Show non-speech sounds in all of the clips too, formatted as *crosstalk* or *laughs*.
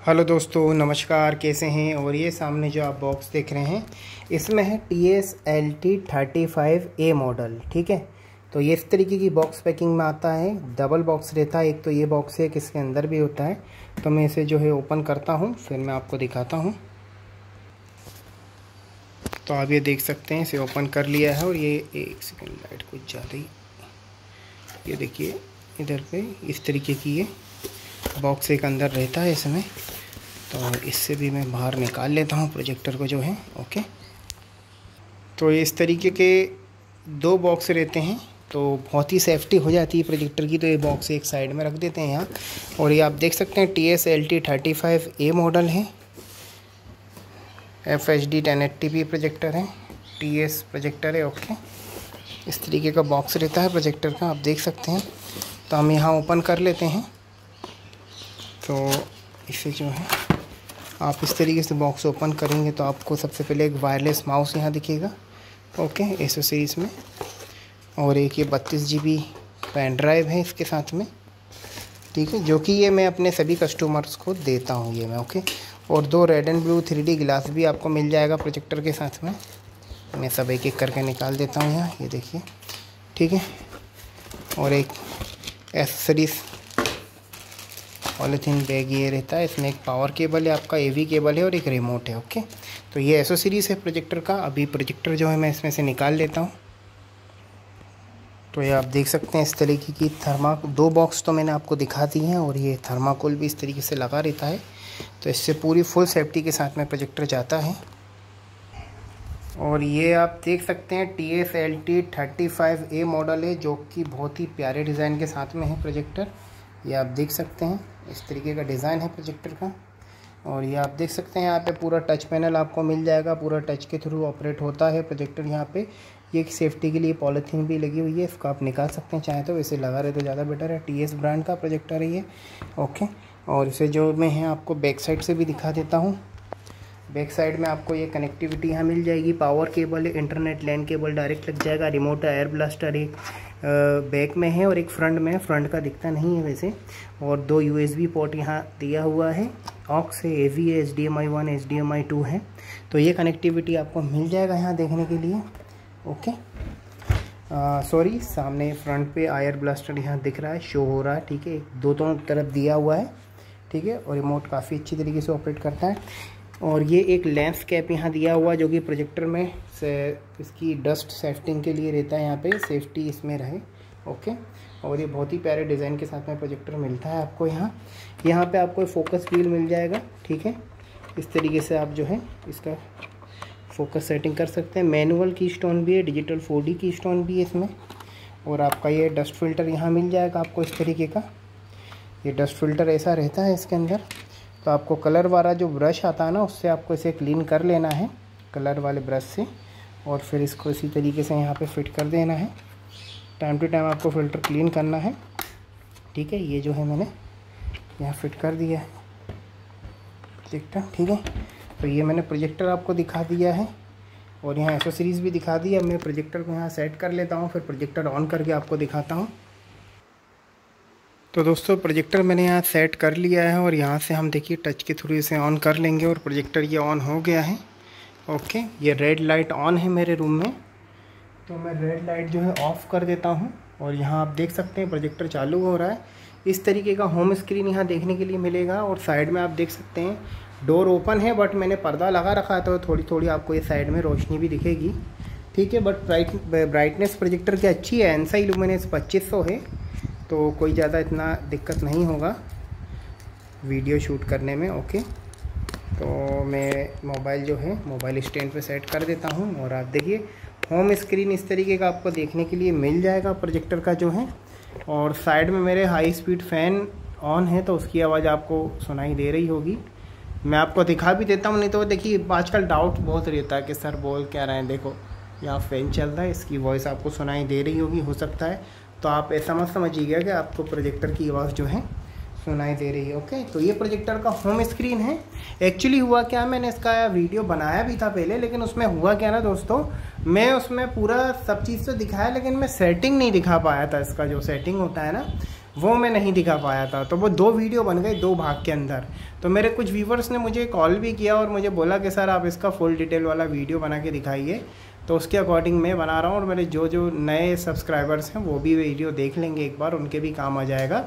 Hello दोस्तों, नमस्कार, कैसे हैं? और ये सामने जो आप बॉक्स देख रहे हैं, इसमें है T S L T thirty five A model ठीक है? तो ये इस तरीके की बॉक्स पैकिंग में आता है। डबल बॉक्स रहता है। एक तो ये बॉक्स है किसके अंदर भी होता है। तो मैं इसे जो है ओपन करता हूँ, फिर मैं आपको दिखाता हूँ। तो आप ये देख सकते हैं, इसे ओपन कर लिया है और ये एक सेकेंड लाइट कुछ ज़्यादा ही ये देखिए, इधर पे इस तरीके की ये बॉक्स एक अंदर रहता है इसमें। तो इससे भी मैं बाहर निकाल लेता हूँ प्रोजेक्टर को जो है ओके तो इस तरीके के दो बॉक्स रहते हैं। तो बहुत ही सेफ्टी हो जाती है प्रोजेक्टर की तो ये बॉक्स एक साइड में रख देते हैं यहाँ। और ये आप देख सकते हैं T S L T thirty five A model है। F H D ten eighty P projector है। टी एस प्रोजेक्टर है ओके इस तरीके का बॉक्स रहता है प्रोजेक्टर का, आप देख सकते हैं। तो हम यहाँ ओपन कर लेते हैं। तो इसे जो है, आप इस तरीके से बॉक्स ओपन करेंगे तो आपको सबसे पहले एक वायरलेस माउस यहाँ दिखेगा। ओके एसोसीरीज में। और एक ये बत्तीस जी बी पेन ड्राइव है इसके साथ में। ठीक है, जो कि ये मैं अपने सभी कस्टमर्स को देता हूँ ये मैं ओके और दो red and blue three D glass भी आपको मिल जाएगा प्रोजेक्टर के साथ में। मैं सब एक एक करके निकाल देता हूँ यहाँ, ये देखिए। ठीक है? और एक एसेसरीज पॉलीथीन बैग ये रहता है, इसमें एक पावर केबल है, आपका एवी केबल है और एक रिमोट है ओके तो ये एसो सीरीज़ है प्रोजेक्टर का। अभी प्रोजेक्टर जो है मैं इसमें से निकाल लेता हूँ। तो ये आप देख सकते हैं इस तरीके की थर्मा दो बॉक्स तो मैंने आपको दिखा दी हैं और ये थर्माकोल भी इस तरीके से लगा रहता है। तो इससे पूरी फुल सेफ्टी के साथ में प्रोजेक्टर जाता है। और ये आप देख सकते हैं T S L T thirty five A model है, जो कि बहुत ही प्यारे डिज़ाइन के साथ में है प्रोजेक्टर ये आप देख सकते हैं। इस तरीके का डिज़ाइन है प्रोजेक्टर का। और ये आप देख सकते हैं यहाँ पे पूरा टच पैनल आपको मिल जाएगा, पूरा टच के थ्रू ऑपरेट होता है प्रोजेक्टर यहाँ पे। ये सेफ्टी के लिए पॉलीथीन भी लगी हुई है, इसको आप निकाल सकते हैं, चाहे तो वैसे लगा रहे तो ज़्यादा बेटर है। टीएस ब्रांड का प्रोजेक्टर है ये। ओके। और इसे जो मैं है आपको बैक साइड से भी दिखा देता हूँ। बैक साइड में आपको ये कनेक्टिविटी यहाँ मिल जाएगी, power cable, internet land cable, direct लग जाएगा, रिमोट, एयर ब्लास्टर, एक बैक में है और एक फ्रंट में है। फ्रंट का दिखता नहीं है वैसे। और दो यू यूएसबी पोर्ट यहाँ दिया हुआ है। ऑक्स है ए वी है H D M I one H D M I two है। तो ये कनेक्टिविटी आपको मिल जाएगा यहाँ देखने के लिए। ओके सॉरी सामने फ्रंट पे आयर ब्लास्टर यहाँ दिख रहा है। शो हो रहा है, ठीक है? दो दोनों तरफ़ दिया हुआ है, ठीक है? और रिमोट काफ़ी अच्छी तरीके से ऑपरेट करता है। और ये एक लेंस कैप यहाँ दिया हुआ जो कि प्रोजेक्टर में से इसकी डस्ट सेफ्टिंग के लिए रहता है यहाँ पे सेफ्टी इसमें रहे ओके और ये बहुत ही प्यारे डिज़ाइन के साथ में प्रोजेक्टर मिलता है आपको यहाँ। यहाँ पे आपको फोकस व्हील मिल जाएगा, ठीक है? इस तरीके से आप जो है इसका फोकस सेटिंग कर सकते हैं। मैनुअल की स्टोन भी है डिजिटल फोर की स्टोन भी है इसमें। और आपका ये डस्ट फ़िल्टर यहाँ मिल जाएगा आपको इस तरीके का। ये डस्ट फ़िल्टर ऐसा रहता है इसके अंदर। तो आपको कलर वाला जो ब्रश आता है ना, उससे आपको इसे क्लीन कर लेना है, कलर वाले ब्रश से। और फिर इसको इसी तरीके से यहाँ पे फिट कर देना है। टाइम टू टाइम आपको फ़िल्टर क्लीन करना है। ठीक है, ये जो है मैंने यहाँ फिट कर दिया है। प्रोजेक्टर ठीक है। तो ये मैंने प्रोजेक्टर आपको दिखा दिया है। और यहाँ एसेसरीज़ भी दिखा दी अब मैं प्रोजेक्टर को यहाँ सेट कर लेता हूँ, फिर प्रोजेक्टर ऑन करके आपको दिखाता हूँ। तो दोस्तों प्रोजेक्टर मैंने यहाँ सेट कर लिया है और यहाँ से हम देखिए टच के थ्रू इसे ऑन कर लेंगे और प्रोजेक्टर ये ऑन हो गया है। ओके ये रेड लाइट ऑन है मेरे रूम में। तो मैं रेड लाइट जो है ऑफ़ कर देता हूँ और यहाँ आप देख सकते हैं प्रोजेक्टर चालू हो रहा है। इस तरीके का होम स्क्रीन यहाँ देखने के लिए मिलेगा और साइड में आप देख सकते हैं डोर ओपन है बट मैंने पर्दा लगा रखा है तो थोड़ी थोड़ी आपको ये साइड में रोशनी भी दिखेगी। ठीक है बट ब्राइट ब्राइटनेस प्रोजेक्टर की अच्छी है एनसा इलूमिनेस पच्चीस है। तो कोई ज़्यादा इतना दिक्कत नहीं होगा वीडियो शूट करने में, ओके? तो मैं मोबाइल जो है, मोबाइल स्टैंड पे सेट कर देता हूँ और आप देखिए होम स्क्रीन इस तरीके का आपको देखने के लिए मिल जाएगा प्रोजेक्टर का जो है। और साइड में मेरे हाई स्पीड फ़ैन ऑन है तो उसकी आवाज़ आपको सुनाई दे रही होगी। मैं आपको दिखा भी देता हूँ, नहीं तो देखिए, आजकल डाउट बहुत रहता है कि सर बोल क्या रहे हैं, देखो, यहाँ फ़ैन चल रहा है, इसकी वॉइस आपको सुनाई दे रही होगी, हो सकता है। तो आप ऐसा मत समझिएगा कि आपको प्रोजेक्टर की आवाज़ जो है सुनाई दे रही है ओके तो ये प्रोजेक्टर का होम स्क्रीन है। एक्चुअली हुआ क्या, मैंने इसका वीडियो बनाया भी था पहले, लेकिन उसमें हुआ क्या ना दोस्तों, मैं उसमें पूरा सब चीज़ तो दिखाया, लेकिन मैं सेटिंग नहीं दिखा पाया था इसका जो सेटिंग होता है ना। वो मैं नहीं दिखा पाया था। तो वो दो वीडियो बन गए दो भाग के अंदर। तो मेरे कुछ व्यूवर्स ने मुझे कॉल भी किया और मुझे बोला कि, सर, आप इसका फुल डिटेल वाला वीडियो बना के दिखाइए। तो उसके अकॉर्डिंग मैं बना रहा हूँ और मेरे जो जो नए सब्सक्राइबर्स हैं, वो भी वीडियो देख लेंगे एक बार, उनके भी काम आ जाएगा।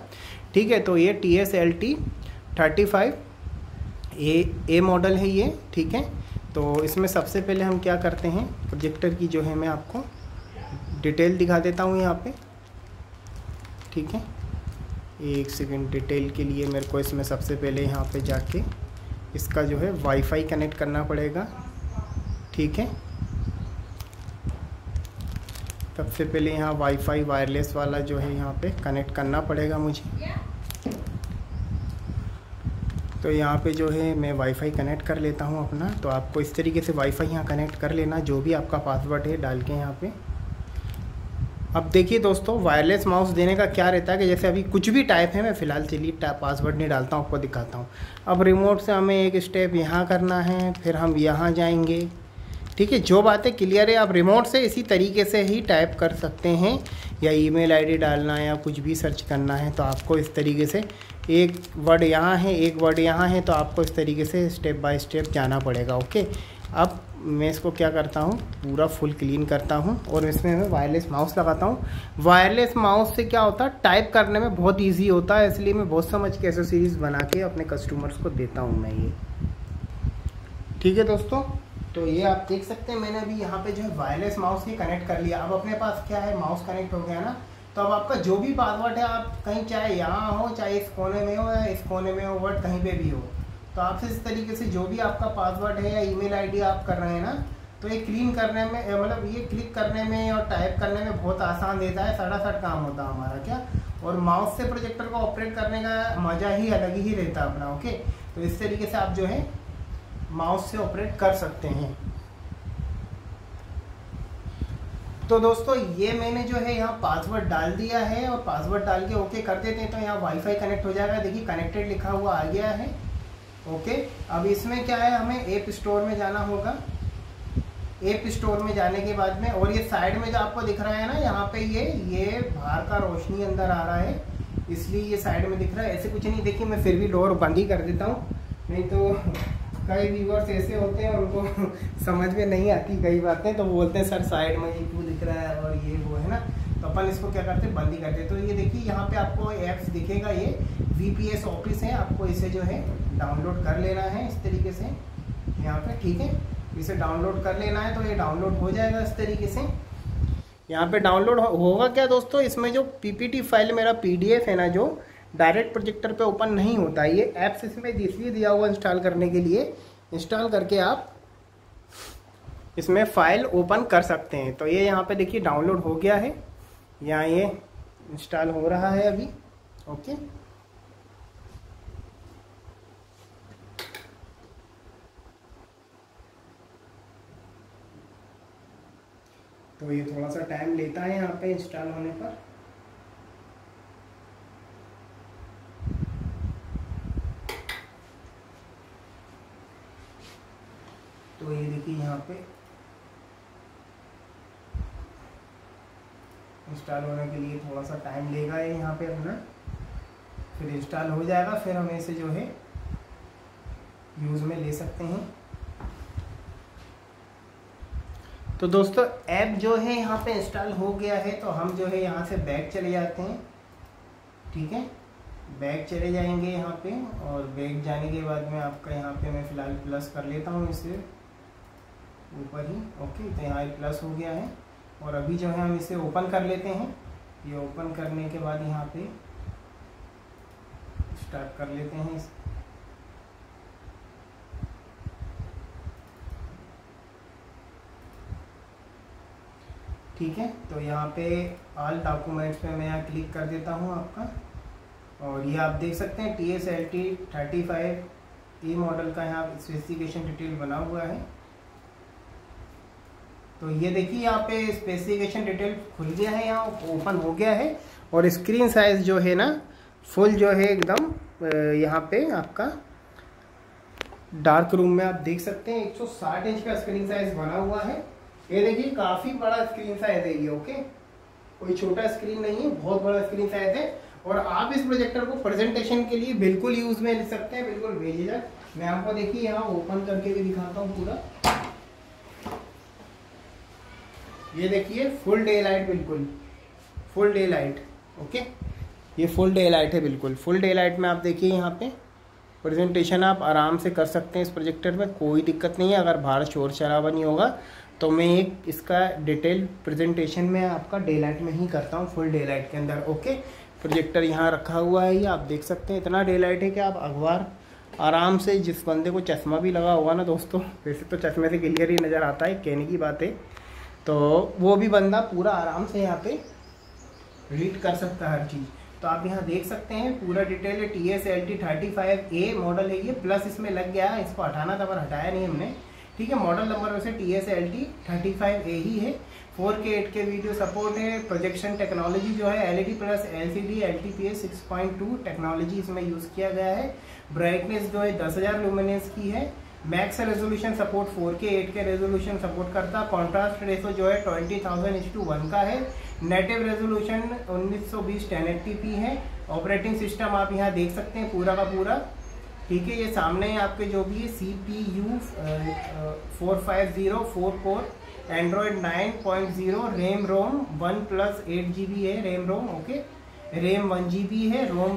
ठीक है तो ये T S L T thirty five A A model है ये, ठीक है? तो इसमें सबसे पहले हम क्या करते हैं प्रोजेक्टर की जो है मैं आपको डिटेल दिखा देता हूँ यहाँ पे। ठीक है? एक सेकेंड डिटेल के लिए मेरे को इसमें सबसे पहले यहाँ पे जाके इसका जो है वाईफाई कनेक्ट करना पड़ेगा। ठीक है? सबसे पहले यहाँ वाईफाई वायरलेस वाला जो है यहाँ पे कनेक्ट करना पड़ेगा मुझे। तो यहाँ पे जो है मैं वाईफाई कनेक्ट कर लेता हूँ अपना। तो आपको इस तरीके से वाईफाई यहाँ कनेक्ट कर लेना। जो भी आपका पासवर्ड है, डाल के यहाँ पे अब देखिए दोस्तों वायरलेस माउस देने का क्या रहता है कि जैसे अभी कुछ भी टाइप है, मैं फ़िलहाल चलिए टाइप पासवर्ड नहीं डालता हूँ, आपको दिखाता हूँ। अब रिमोट से हमें एक स्टेप यहाँ करना है, फिर हम यहाँ जाएँगे। ठीक है, जो बातें क्लियर है, आप रिमोट से इसी तरीके से ही टाइप कर सकते हैं। या ईमेल आईडी डालना है या कुछ भी सर्च करना है तो आपको इस तरीके से एक वर्ड यहाँ है, एक वर्ड यहाँ है तो आपको इस तरीके से स्टेप बाय स्टेप जाना पड़ेगा ओके अब मैं इसको क्या करता हूँ, पूरा फुल क्लीन करता हूँ और इसमें मैं वायरलेस माउस लगाता हूँ। वायरलेस माउस से क्या होता है टाइप करने में बहुत ईजी होता है, इसलिए मैं बहुत समझ के एसेसरीज बना के अपने कस्टमर्स को देता हूँ मैं ये। ठीक है दोस्तों तो ये आप देख सकते हैं, मैंने अभी यहाँ पे जो है वायरलेस माउस ही कनेक्ट कर लिया। अब अपने पास क्या है माउस कनेक्ट हो गया ना तो अब आपका जो भी पासवर्ड है, आप कहीं चाहे यहाँ हो, चाहे इस कोने में हो या इस कोने में हो वर्ड कहीं पे भी हो तो आपसे इस तरीके से जो भी आपका पासवर्ड है या ईमेल आईडी आप कर रहे हैं ना तो ये क्लीन करने में मतलब ये क्लिक करने में और टाइप करने में बहुत आसान देता है सड़ासड़ काम होता है हमारा, क्या? और माउस से प्रोजेक्टर को ऑपरेट करने का मज़ा ही अलग ही रहता है अपना ओके तो इस तरीके से आप जो है माउस से ऑपरेट कर सकते हैं। तो दोस्तों, ये मैंने जो है यहाँ पासवर्ड डाल दिया है और पासवर्ड डाल के ओके कर देते हैं तो यहाँ वाईफाई कनेक्ट हो जाएगा। देखिए कनेक्टेड लिखा हुआ आ गया है। ओके अब इसमें क्या है? हमें ऐप स्टोर में जाना होगा। एप स्टोर में जाने के बाद में, और ये साइड में जो आपको दिख रहा है ना, यहाँ पे ये ये बाहर का रोशनी अंदर आ रहा है। इसलिए ये साइड में दिख रहा है। ऐसे कुछ नहीं, देखिए मैं फिर भी डोर बंद ही कर देता हूँ। नहीं तो कई व्यूवर्स ऐसे होते हैं उनको *laughs* समझ में नहीं आती कई बातें तो वो बोलते हैं, सर साइड में ये क्यों दिख रहा है और ये वो है ना? तो अपन इसको क्या करते हैं? बंद ही करते हैं। तो ये देखिए, यहाँ पे आपको ऐप्स दिखेगा ये। वीपीएस ऑफ़िस है, आपको इसे जो है डाउनलोड कर लेना है इस तरीके से। यहाँ पे, ठीक है? इसे डाउनलोड कर लेना है तो ये डाउनलोड हो जाएगा इस तरीके से। यहाँ पे डाउनलोड होगा क्या दोस्तों? इसमें जो पीपीटी फ़ाइल मेरा पीडीएफ है ना, जो डायरेक्ट प्रोजेक्टर पे ओपन नहीं होता है ये ऐप्स इसमें इसलिए दिया हुआ इंस्टॉल करने के लिए, इंस्टॉल करके आप इसमें फ़ाइल ओपन कर सकते हैं। तो ये यहाँ पे देखिए, डाउनलोड हो गया है। यहाँ ये इंस्टॉल हो रहा है अभी, ओके? तो ये थोड़ा सा टाइम लेता है यहाँ पे इंस्टॉल होने पर। तो ये देखिए यहाँ पे इंस्टॉल होने के लिए थोड़ा सा टाइम लेगा ये यहाँ पे अपना। फिर इंस्टॉल हो जाएगा, फिर हम इसे जो है यूज़ में ले सकते हैं। तो दोस्तों ऐप जो है यहाँ पे इंस्टॉल हो गया है तो हम जो है यहाँ से बैग चले जाते हैं। ठीक है? बैग चले जाएँगे यहाँ पे और बैग जाने के बाद में आपका यहाँ पे मैं फ़िलहाल प्लस कर लेता हूँ इसे ऊपर ही। ओके तो यहाँ प्लस हो गया है और अभी जो है हम इसे ओपन कर लेते हैं। ये ओपन करने के बाद यहाँ पे स्टार्ट कर लेते हैं इस ठीक है? तो यहाँ पे ऑल डॉक्यूमेंट्स पे मैं यहाँ क्लिक कर देता हूँ आपका। और ये आप देख सकते हैं T S L T thirty five E model का यहाँ स्पेसिफिकेशन डिटेल बना हुआ है। तो ये देखिए, यहाँ पे स्पेसिफिकेशन डिटेल खुल गया है, यहाँ ओपन हो गया है। और स्क्रीन साइज़ जो है ना फुल जो है एकदम यहाँ पे आपका डार्क रूम में आप देख सकते हैं 160 इंच का स्क्रीन साइज़ बना हुआ है। ये देखिए, काफ़ी बड़ा स्क्रीन साइज़ है ये ओके कोई छोटा स्क्रीन नहीं है, बहुत बड़ा स्क्रीन साइज़ है। और आप इस प्रोजेक्टर को प्रेजेंटेशन के लिए बिल्कुल यूज़ में ले सकते हैं, बिल्कुल बेझिझक मैं आपको देखिए, यहाँ ओपन करके भी दिखाता हूँ पूरा। ये देखिए फुल डे लाइट बिल्कुल। फुल डे लाइट ओके ये फुल डे लाइट है बिल्कुल। फुल डे लाइट में आप देखिए यहाँ पे प्रेजेंटेशन आप आराम से कर सकते हैं इस प्रोजेक्टर में, कोई दिक्कत नहीं है। अगर बाहर शोर शराबा नहीं होगा तो मैं एक इसका डिटेल प्रेजेंटेशन में आपका डे लाइट में ही करता हूँ फुल डे लाइट के अंदर ओके प्रोजेक्टर यहाँ रखा हुआ है, ये आप देख सकते हैं, इतना डे लाइट है कि आप अखबार आराम से जिस बंदे को चश्मा भी लगा होगा ना दोस्तों, वैसे तो चश्मे से क्लियर ही नज़र आता है, कहने की बात है। तो वो भी बंदा पूरा आराम से यहाँ पे रीड कर सकता है हर चीज़। तो आप यहाँ देख सकते हैं, पूरा डिटेल है T S L T thirty five A model है ये प्लस इसमें लग गया है इसको हटाना था पर हटाया नहीं हमने। ठीक है मॉडल नंबर वैसे T S L T thirty five A ही है। Four K eight K video support है प्रोजेक्शन टेक्नोलॉजी जो है L E D plus L C D L T P S six point two technology इसमें use किया गया है। Brightness जो है, दस हज़ार लुमिनेंस की है। Max resolution support 4K 8K resolution support करता। कॉन्ट्रास्ट रेसो जो है twenty thousand is to one का है। नेटिव रेजोल्यूशन 1920 1080p है। ऑपरेटिंग सिस्टम आप यहाँ देख सकते हैं पूरा का पूरा। ठीक है, ये सामने आपके जो भी है C P U four five zero four core Android nine point zero RAM ROM one plus eight G B है RAM ROM okay RAM one G B है रोम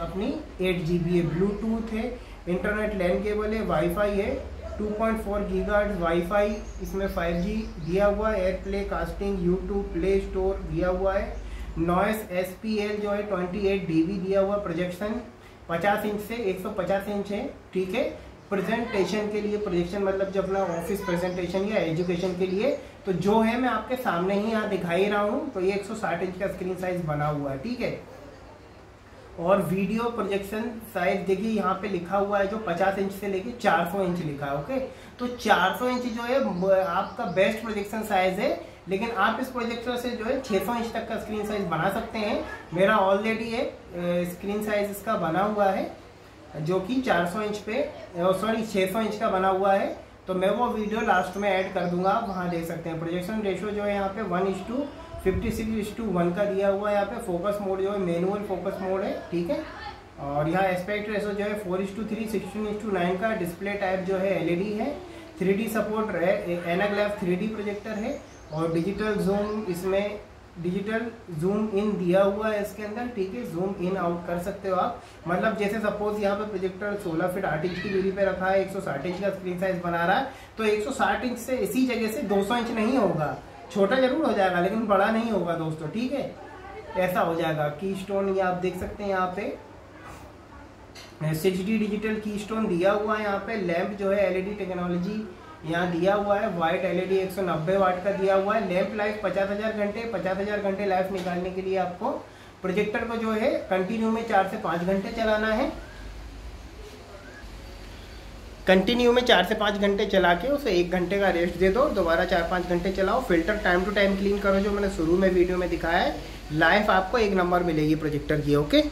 अपनी एट जी बी है ब्लूटूथ है internet LAN cable है wifi है 2.4 point gigahertz wifi इसमें 5G दिया हुआ है air play casting YouTube Play Store दिया हुआ है नॉइस एस जो है 28 डीबी दिया हुआ प्रोजेक्शन 50 इंच से 150 इंच है, ठीक है? प्रेजेंटेशन के लिए प्रोजेक्शन मतलब जब अपना ऑफ़िस प्रेजेंटेशन या एजुकेशन के लिए तो जो है मैं आपके सामने ही यहाँ दिखाई रहा हूँ तो ये 160 इंच का स्क्रीन साइज़ बना हुआ है, ठीक है? और वीडियो प्रोजेक्शन साइज़ देखिए, यहाँ पे लिखा हुआ है जो 50 इंच से लेके 400 इंच लिखा है ओके तो 400 इंच जो है आपका बेस्ट प्रोजेक्शन साइज़ है लेकिन आप इस प्रोजेक्टर से जो है 600 इंच तक का स्क्रीन साइज़ बना सकते हैं। मेरा ऑलरेडी है स्क्रीन साइज़ इसका बना हुआ है, जो कि 400 इंच पे सॉरी 600 इंच का बना हुआ है। तो मैं वो वीडियो लास्ट में ऐड कर दूँगा, आप वहाँ देख सकते हैं। प्रोजेक्शन रेशो जो है यहाँ पे one is to fifty six to one का दिया हुआ है। यहाँ पे फोकस मोड जो है मैनुअल फोकस मोड है, ठीक है? और यहाँ एस्पेक्ट रेशो जो है four is to three sixteen is to nine का डिस्प्ले टाइप जो है एलईडी है। Three support anaglyph three projector है। और डिजिटल जूम इसमें डिजिटल जूम इन दिया हुआ है इसके अंदर, ठीक है? जूम इन आउट कर सकते हो आप। मतलब जैसे सपोज़ यहाँ पे प्रोजेक्टर 16 फीट आठ इंच की दूरी पे रखा है 160 इंच का स्क्रीन साइज़ बना रहा है तो 160 इंच से इसी जगह से 200 इंच नहीं होगा। छोटा ज़रूर हो जाएगा, लेकिन बड़ा नहीं होगा दोस्तों, ठीक है? ऐसा हो जाएगा। की स्टोन ये आप देख सकते हैं यहाँ पे। सिक्स डिजिटल की स्टोन दिया हुआ है यहाँ पे। लैंप जो है एलईडी टेक्नोलॉजी यहाँ दिया हुआ है वाइट एलईडी 190 वाट का दिया हुआ है। लैंप लाइफ पचास हज़ार घंटे, पचास हज़ार घंटे लाइफ निकालने के लिए आपको प्रोजेक्टर को जो है कंटिन्यू में चार से पाँच घंटे चलाना है। कंटिन्यू में चार से पाँच घंटे चला के उसे एक घंटे का रेस्ट दे दो, दोबारा चार पाँच घंटे चलाओ। Filter time to time clean करो, जो मैंने शुरू में वीडियो में दिखाया है। लाइफ आपको एक नंबर मिलेगी प्रोजेक्टर की ओके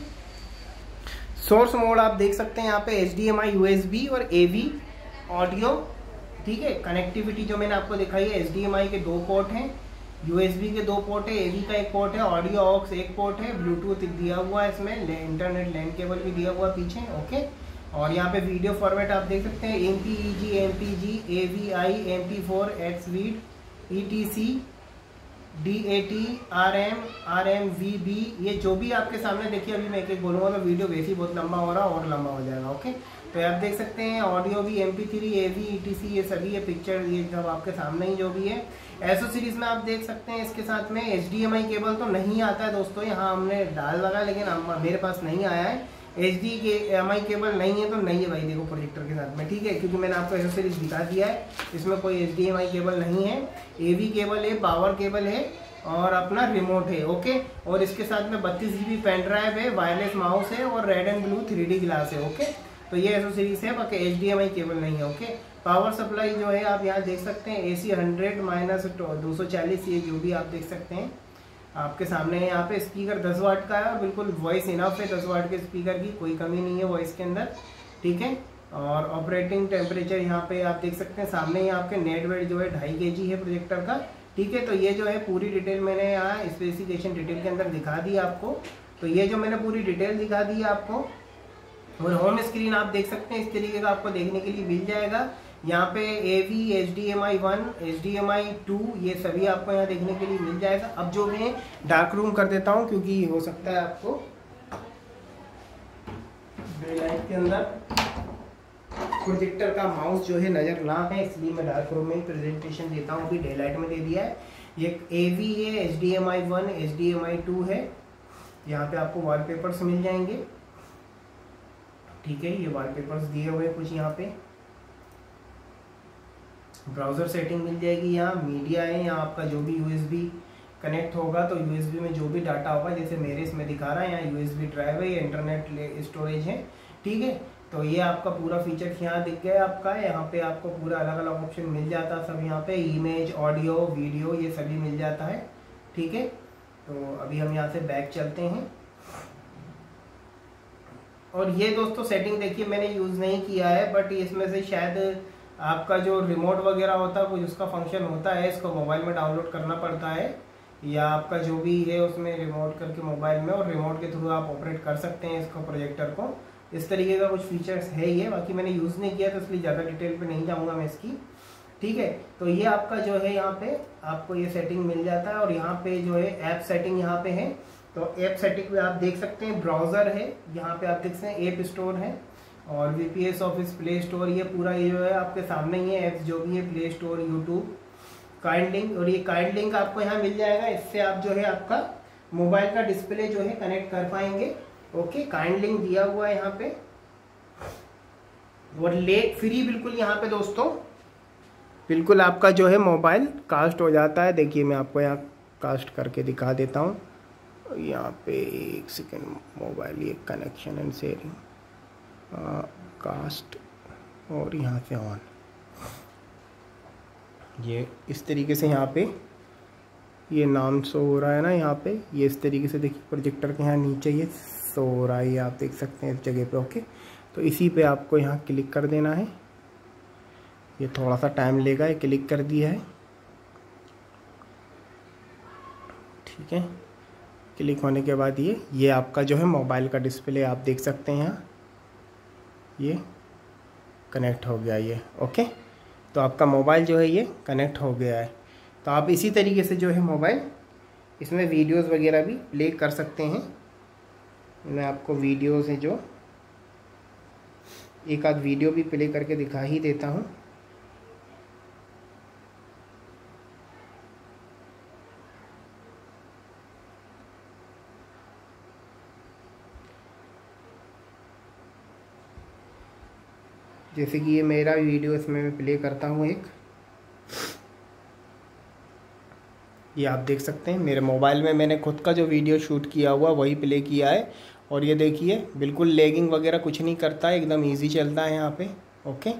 सोर्स मोड आप देख सकते हैं यहाँ पे H D M I B और ए ऑडियो ठीक है कनेक्टिविटी जो मैंने आपको दिखाई है एस के दो पोर्ट हैं यूएसबी के दो पोर्ट है एवी का एक पोर्ट है ऑडियो ऑक्स एक पोर्ट है ब्लूटूथ दिया हुआ है इसमें इंटरनेट लैंड केबल भी दिया हुआ पीछे ओके और यहाँ पे वीडियो फॉर्मेट आप देख सकते हैं M P E G M P G A V I M P four Xvid E T C D A T R M R M V B ये जो भी आपके सामने देखिए, अभी मैं एक एक बोलूँगा तो वीडियो वैसे ही बहुत लंबा हो रहा और लंबा हो जाएगा, ओके? तो आप देख सकते हैं ऑडियो भी M P three A V E T C ये सभी ये पिक्चर ये सब आपके सामने ही जो भी है। एसो सीरीज़ में आप देख सकते हैं, इसके साथ में H D M I cable तो नहीं आता है दोस्तों, यहाँ हमने डाल लगा लेकिन मेरे पास नहीं आया है। एच डी के एम आई केबल नहीं है तो नहीं है भाई, देखो प्रोजेक्टर के साथ में, ठीक है? क्योंकि मैंने आपको एसेसरीज दिखा दिया है, इसमें कोई H D M I cable नहीं है। ए वी केबल है पावर केबल है और अपना रिमोट है ओके और इसके साथ में बत्तीस जी बी पेन ड्राइव है वायरलेस माउस है और red and blue three D glass है ओके तो ये एसोसीरीज है, बाकी H D M I cable नहीं है ओके पावर सप्लाई जो है, आप यहाँ देख सकते हैं ए सी हंड्रेड माइनस दो सौ चालीस ये जो भी आप देख सकते हैं। आपके सामने यहाँ पे स्पीकर 10 वाट का है बिल्कुल वॉइस इनफ है 10 वाट के स्पीकर की, कोई कमी नहीं है वॉइस के अंदर, ठीक है? और ऑपरेटिंग टेम्परेचर यहाँ पे आप देख सकते हैं, सामने ही आपके नेट वेट जो है ढाई के है प्रोजेक्टर का, ठीक है? तो ये जो है पूरी डिटेल मैंने यहाँ स्पेसिफिकेशन डिटेल के अंदर दिखा दी आपको। तो ये जो मैंने पूरी डिटेल दिखा दी आपको, और होम स्क्रीन आप देख सकते हैं, इस तरीके का आपको देखने के लिए मिल जाएगा। यहाँ पे A V H D M I one H D M I two ये सभी आपको यहाँ देखने के लिए मिल जाएगा। अब जो मैं डार्क रूम कर देता हूँ, क्योंकि हो सकता है आपको लाइट के अंदर प्रोजेक्टर का माउस जो है नज़र ना है इसलिए मैं डार्क रूम में प्रेजेंटेशन देता हूँ डे लाइट में दे दिया है। ये ए वी है H D M I one H D M I two है। यहाँ पे आपको वॉलपेपर्स मिल जाएँगे। ठीक है, ये वॉलपेपर्स दिए हुए कुछ यहाँ पे। ब्राउज़र सेटिंग मिल जाएगी यहाँ, मीडिया है, यहाँ आपका जो भी यूएसबी कनेक्ट होगा तो यूएसबी में जो भी डाटा होगा, जैसे मेरे इसमें दिखा रहा है, यहाँ यूएसबी ड्राइव है इंटरनेट स्टोरेज है, ठीक है? तो ये आपका पूरा फीचर यहाँ दिख गया आपका, यहाँ पे आपको पूरा अलग अलग ऑप्शन मिल जाता है, सब यहाँ पे इमेज ऑडियो वीडियो ये सभी मिल जाता है, ठीक है? तो अभी हम यहाँ से बैक चलते हैं। और ये दोस्तों सेटिंग देखिए, मैंने यूज़ नहीं किया है बट इसमें से शायद आपका जो रिमोट वगैरह होता है कुछ उसका फ़ंक्शन होता है, इसको मोबाइल में डाउनलोड करना पड़ता है, या आपका जो भी है, उसमें रिमोट करके मोबाइल में और रिमोट के थ्रू आप ऑपरेट कर सकते हैं इसको प्रोजेक्टर को। इस तरीके का कुछ फीचर्स है ही है, बाकी मैंने यूज़ नहीं किया तो इसलिए ज़्यादा डिटेल पे नहीं जाऊँगा मैं इसकी। ठीक है तो ये आपका जो है यहाँ पे, आपको ये सेटिंग मिल जाता है और यहाँ पे जो है ऐप सेटिंग यहाँ पे है। तो ऐप सेटिंग में आप देख सकते हैं ब्राउज़र है, यहाँ पे आप देख सकते हैं ऐप स्टोर है। और V P S office Play Store ये पूरा ये जो है आपके सामने ही है ऐप्स जो भी है Play Store YouTube kind link और ये काइंड लिंक आपको यहाँ मिल जाएगा। इससे आप जो है आपका मोबाइल का डिस्प्ले जो है कनेक्ट कर पाएँगे। ओके काइंड लिंक दिया हुआ है यहाँ पे। और लेट फ्री बिल्कुल यहाँ पे दोस्तों। बिल्कुल आपका जो है मोबाइल कास्ट हो जाता है। देखिए मैं आपको यहाँ कास्ट करके दिखा देता हूँ। यहाँ पे एक सेकेंड मोबाइल ये कनेक्शन एंड शेयरिंग कास्ट और यहाँ से ऑन ये इस तरीके से यहाँ पे ये नाम शो हो रहा है ना यहाँ पे. ये इस तरीके से देखिए प्रोजेक्टर के यहाँ नीचे ये शो हो रहा है. ये आप देख सकते हैं इस जगह पे ओके तो इसी पे आपको यहाँ क्लिक कर देना है. ये थोड़ा सा टाइम लेगा, ये क्लिक कर दिया है. ठीक है? क्लिक होने के बाद ये ये आपका जो है मोबाइल का डिस्प्ले आप देख सकते हैं यहाँ. ये कनेक्ट हो गया ये ओके तो आपका मोबाइल जो है ये कनेक्ट हो गया है। तो आप इसी तरीके से जो है मोबाइल इसमें वीडियोस वगैरह भी प्ले कर सकते हैं। मैं आपको वीडियोस है जो, एक आध वीडियो भी प्ले करके दिखा ही देता हूँ। जैसे कि ये मेरा वीडियो इसमें मैं प्ले करता हूँ एक। ये आप देख सकते हैं, मेरे मोबाइल में मैंने खुद का जो वीडियो शूट किया हुआ, वही प्ले किया है। और ये देखिए, बिल्कुल लेगिंग वगैरह कुछ नहीं करता है, एकदम इजी चलता है यहाँ पे ओके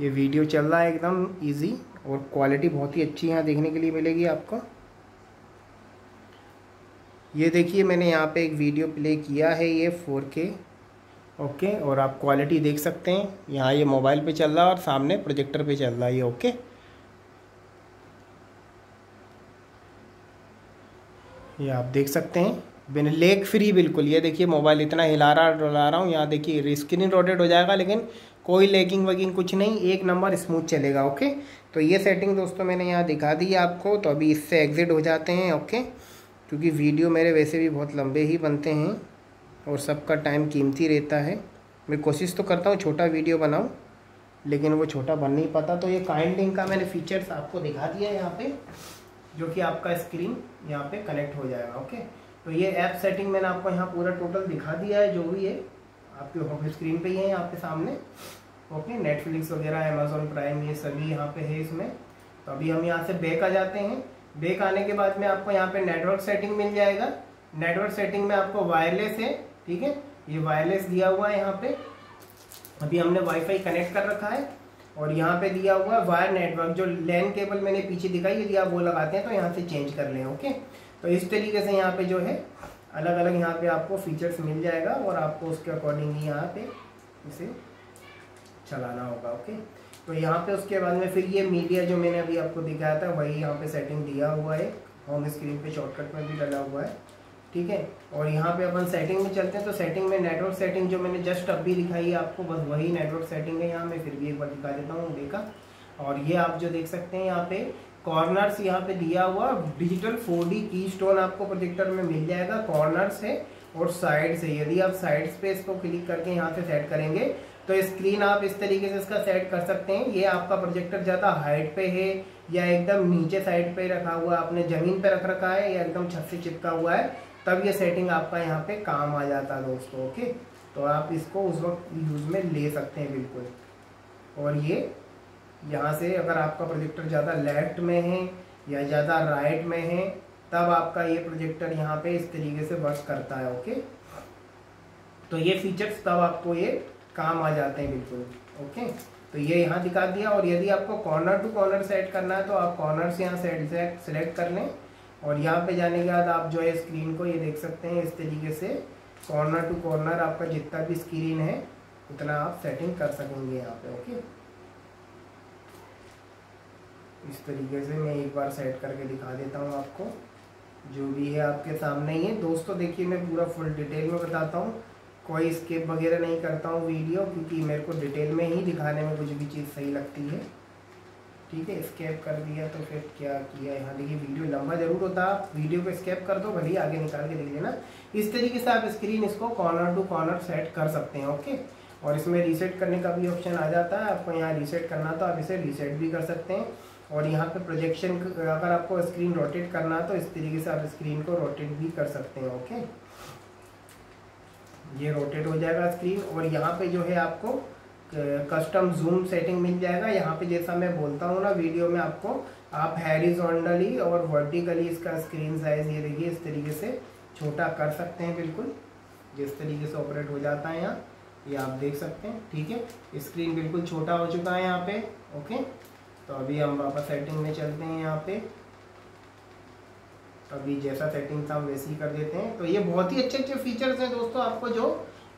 ये वीडियो चल रहा है एकदम इजी और क्वालिटी बहुत ही अच्छी यहाँ देखने के लिए मिलेगी आपको। ये देखिए, मैंने यहाँ पे एक वीडियो प्ले किया है, ये 4K ओके, और आप क्वालिटी देख सकते हैं। यहाँ ये मोबाइल पे चल रहा है और सामने प्रोजेक्टर पे चल रहा है ये, ओके। ये आप देख सकते हैं। बिन लेग फ्री बिल्कुल, ये देखिए मोबाइल इतना हिला रहा डुला रहा हूँ। यहाँ देखिए स्क्रीन रोटेट हो जाएगा, लेकिन कोई लेगिंग वेगिंग कुछ नहीं, एक नंबर स्मूथ चलेगा, ओके। तो ये सेटिंग दोस्तों मैंने यहाँ दिखा दी आपको तो अभी इससे एग्ज़िट हो जाते हैं, ओके। क्योंकि वीडियो मेरे वैसे भी बहुत लंबे ही बनते हैं। और सबका टाइम कीमती रहता है। मैं कोशिश तो करता हूँ छोटा वीडियो बनाऊँ, लेकिन वो छोटा बन नहीं पाता। तो ये काइंड लिंक का मैंने फीचर्स आपको दिखा दिया है यहाँ पे, जो कि आपका स्क्रीन यहाँ पे कनेक्ट हो जाएगा ओके तो ये ऐप सेटिंग मैंने आपको यहाँ पूरा टोटल दिखा दिया है, जो भी है। आपके होम स्क्रीन पे ही है यहाँ पे सामने। ओके नेटफ्लिक्स वगैरह अमेजोन प्राइम ये सभी यहाँ पे है इसमें। तो अभी हम यहाँ से बैक आ जाते हैं। बैक आने के बाद में आपको यहाँ पे नेटवर्क सेटिंग मिल जाएगा। नेटवर्क सेटिंग में आपको वायरलेस है। ठीक है? ये वायरलेस दिया हुआ है यहाँ पे। अभी हमने वाईफाई कनेक्ट कर रखा है और यहाँ पे दिया हुआ है वायर नेटवर्क जो लैन केबल मैंने पीछे दिखाई यदि आप वो लगाते हैं तो यहाँ से चेंज कर लें ओके तो इस तरीके से यहाँ पे जो है अलग अलग यहाँ पे आपको फीचर्स मिल जाएगा और आपको उसके अकॉर्डिंग ही यहाँ पे इसे चलाना होगा ओके तो यहाँ पे उसके बाद में फिर ये मीडिया जो मैंने अभी आपको दिखाया था, वही यहाँ पे सेटिंग दिया हुआ है। होम स्क्रीन पे शॉर्टकट में भी डला हुआ है। ठीक है? और यहाँ पे अपन सेटिंग में चलते हैं तो सेटिंग में नेटवर्क सेटिंग जो मैंने जस्ट अभी दिखाई है आपको, बस वही नेटवर्क सेटिंग है यहाँ, मैं फिर भी एक बार दिखा देता हूँ, देखा? और ये आप जो देख सकते हैं यहाँ पे कॉर्नर्स यहाँ पे दिया हुआ digital four D keystone आपको प्रोजेक्टर में मिल जाएगा कॉर्नर्स है और साइड से यदि आप साइड पे इसको क्लिक करके यहाँ से सेट करेंगे तो स्क्रीन आप इस तरीके से इसका सेट कर सकते हैं। ये आपका प्रोजेक्टर ज़्यादा हाइट पे है, या एकदम नीचे साइड पे रखा हुआ, आपने ज़मीन पे रख रखा है, या एकदम छत से चिपका हुआ है तब ये सेटिंग आपका यहाँ पे काम आ जाता है दोस्तों ओके तो आप इसको उस वक्त यूज़ में ले सकते हैं बिल्कुल। और ये यहाँ से अगर आपका प्रोजेक्टर ज़्यादा लेफ़्ट में है या ज़्यादा राइट में है, तब आपका ये प्रोजेक्टर यहाँ पे इस तरीके से वर्क करता है ओके तो ये फीचर्स तब आपको ये काम आ जाते हैं बिल्कुल ओके तो ये यहाँ दिखा दिया और यदि आपको कॉर्नर टू कॉर्नर सेट करना है तो आप कॉर्नर से यहाँ सेट सेलेक्ट कर लें। और यहाँ पे जाने के बाद आप जो है स्क्रीन को ये देख सकते हैं, इस तरीके से कॉर्नर टू कॉर्नर आपका जितना भी स्क्रीन है, उतना आप सेटिंग कर सकेंगे यहाँ पे ओके इस तरीके से मैं एक बार सेट करके दिखा देता हूँ आपको। जो भी है आपके सामने ही है। दोस्तों, देखिए, मैं पूरा फुल डिटेल में बताता हूँ। कोई स्केप वगैरह नहीं करता हूँ वीडियो क्योंकि मेरे को डिटेल में ही दिखाने में कुछ भी चीज़ सही लगती है। ठीक है स्केप कर दिया तो फिर क्या किया? यहाँ देखिए वीडियो लंबा ज़रूर होता आप वीडियो को स्केप कर दो, भले आगे निकाल के देख लेना। इस तरीके से आप स्क्रीन इसको कॉर्नर टू कॉर्नर सेट कर सकते हैं ओके और इसमें रीसेट करने का भी ऑप्शन आ जाता है। आपको यहाँ रीसेट करना तो आप इसे रीसेट भी कर सकते हैं। और यहाँ पे प्रोजेक्शन अगर आपको स्क्रीन रोटेट करना है तो इस तरीके से आप स्क्रीन को रोटेट भी कर सकते हैं ओके ये रोटेट हो जाएगा स्क्रीन और यहाँ पे जो है आपको कस्टम जूम सेटिंग मिल जाएगा। यहाँ पे जैसा मैं बोलता हूँ ना वीडियो में आपको, आप हैरिजोनली और वर्टिकली इसका स्क्रीन साइज़ ये देखिए, इस तरीके से छोटा कर सकते हैं बिल्कुल। जिस तरीके से ऑपरेट हो जाता है यहाँ, ये आप देख सकते हैं, ठीक है? स्क्रीन बिल्कुल छोटा हो चुका है यहाँ पे ओके तो अभी हम वापस सेटिंग में चलते हैं यहाँ पे। अभी जैसा सेटिंग था हम वैसे ही कर देते हैं। तो ये बहुत ही अच्छे अच्छे फीचर्स हैं दोस्तों आपको जो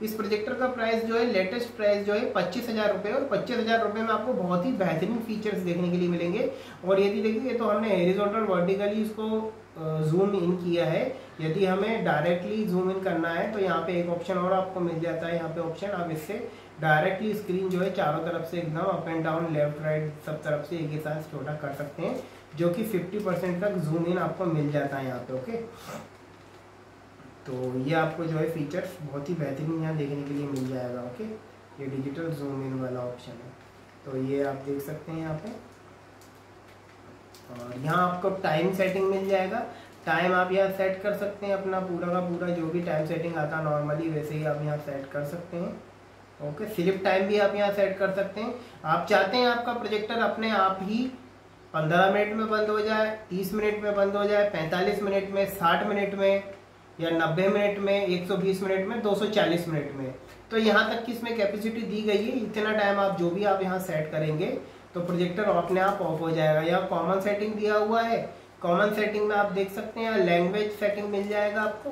इस प्रोजेक्टर का प्राइस जो है लेटेस्ट प्राइस जो है, पच्चीस हज़ार रुपये और पच्चीस हज़ार रुपये में आपको बहुत ही बेहतरीन फीचर्स देखने के लिए मिलेंगे। और यदि देखिए तो हमने हेरिजोनटल वर्टिकली इसको जूम इन किया है। यदि हमें डायरेक्टली जूम इन करना है तो यहाँ पे एक ऑप्शन और आपको मिल जाता है। यहाँ पे ऑप्शन आप इससे डायरेक्टली स्क्रीन जो है, चारों तरफ़ से एकदम up and down left right सब तरफ़ से एक ही साथ छोटा कर सकते हैं, जो कि 50 परसेंट तक जूम इन आपको मिल जाता है यहाँ पे ओके तो ये आपको जो है फीचर्स बहुत ही बेहतरीन यहाँ देखने के लिए मिल जाएगा ओके ये डिजिटल जूम इन वाला ऑप्शन है। तो ये आप देख सकते हैं यहाँ पे। और यहाँ आपको टाइम सेटिंग मिल जाएगा। टाइम आप यहाँ सेट कर सकते हैं अपना पूरा का पूरा, जो भी टाइम सेटिंग आता नॉर्मली वैसे ही आप यहाँ सेट कर सकते हैं। ओके स्लिप टाइम भी आप यहाँ सेट कर सकते हैं। आप चाहते हैं आपका प्रोजेक्टर अपने आप ही पंद्रह मिनट में बंद हो जाए, तीस मिनट में बंद हो जाए, पैंतालीस मिनट में, साठ मिनट में या 90 मिनट में 120 मिनट में 240 मिनट में। तो यहाँ तक की इसमें कैपेसिटी दी गई है, इतना टाइम आप जो भी आप यहाँ सेट करेंगे तो प्रोजेक्टर अपने आप ऑफ़ हो जाएगा। यहाँ कॉमन सेटिंग दिया हुआ है। कॉमन सेटिंग में आप देख सकते हैं, यहाँ लैंग्वेज सेटिंग मिल जाएगा आपको।